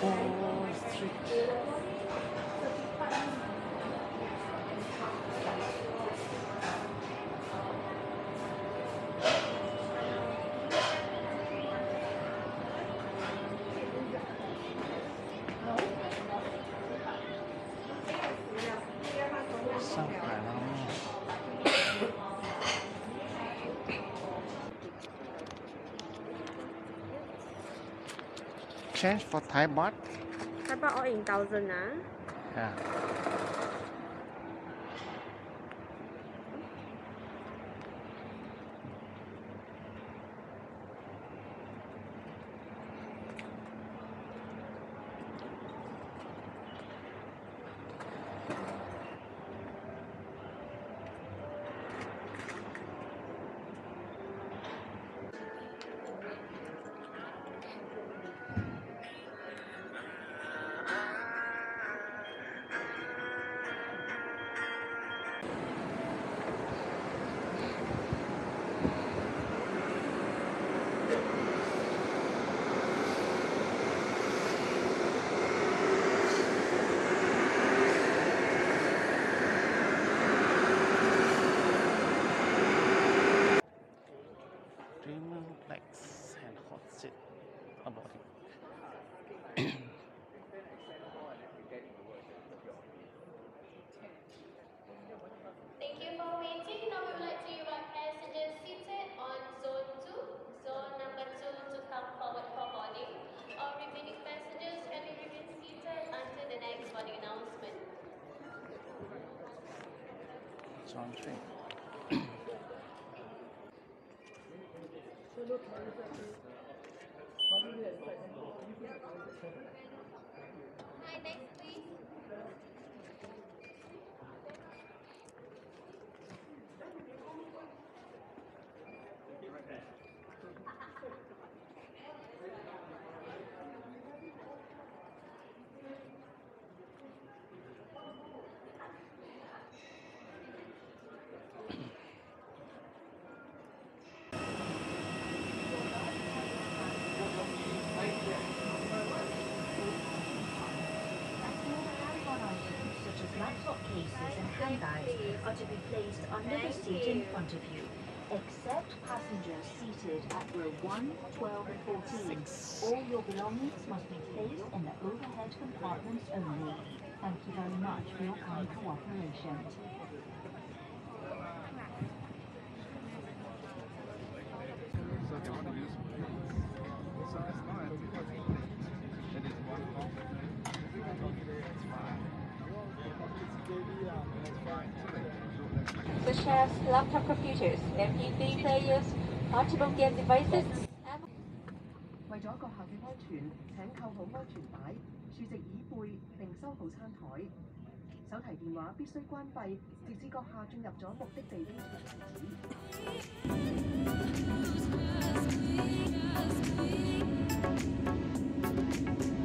Bye. exchange for Thai baht? Thai baht all in thousand, ah? Yeah. Zone 3. Hi, as laptop cases and handbags are to be placed under the seat in front of you, except passengers seated at row 1, 12 and 14. All your belongings must be placed in the overhead compartments only. Thank you very much for your kind cooperation. as laptop computers, MP3 players, portable game devices, and 为咗阁下嘅安全，请扣好安全带，竖直椅背并收好餐台。手提电话必须关闭，直至阁下进入咗目的地的为止。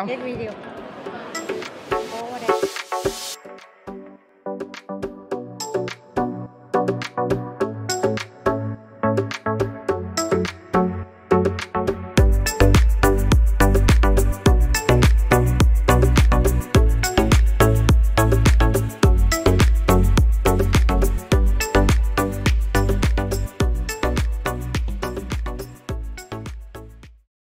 Come. video.